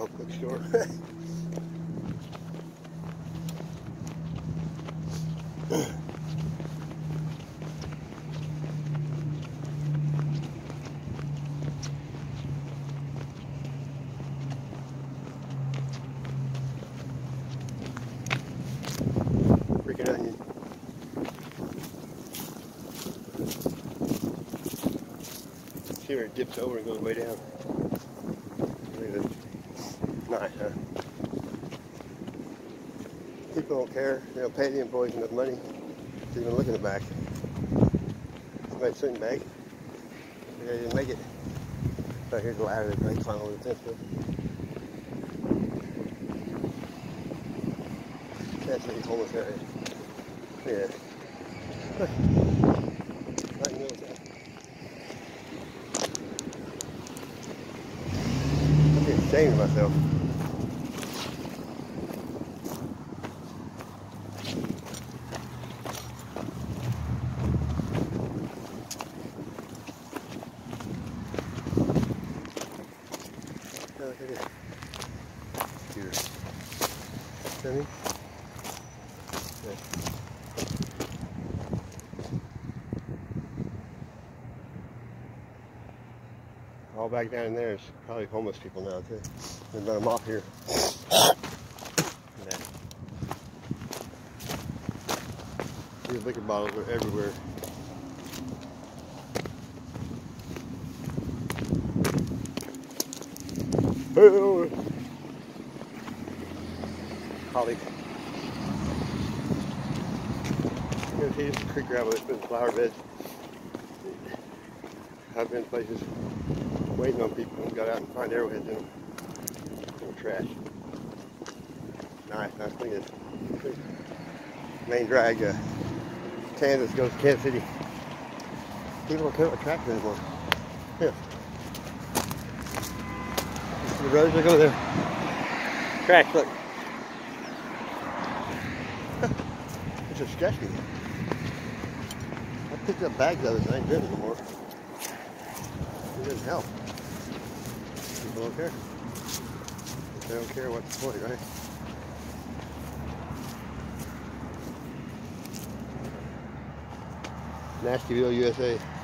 Dog bookstore. Freaking onion. See where it dips over and goes way down. Huh? People don't care. They don't pay the employees enough money to even look in the back. Somebody sitting back. They didn't make it. So here's a ladder they probably climb over the fence with. That's the homeless area. Yeah. Look. The. I'm ashamed of myself. See what Yeah. All back down in there is probably homeless people now too. They've got them off here. Yeah. These liquor bottles are everywhere. Oh. Holly. Here's here's the creek gravel that's been flower beds. I've been places waiting on people and got out and find arrowheads in them. Little trash. Nice, nice. At this. Main drag, uh, Kansas goes to Kansas City. People care about tractors anymore. Yeah. The roads look over there. Trash, look. Disgusting. I picked up bags of it and I doing it anymore. It doesn't help. People don't care. They don't care, what's the point, right? Nastyville, USA.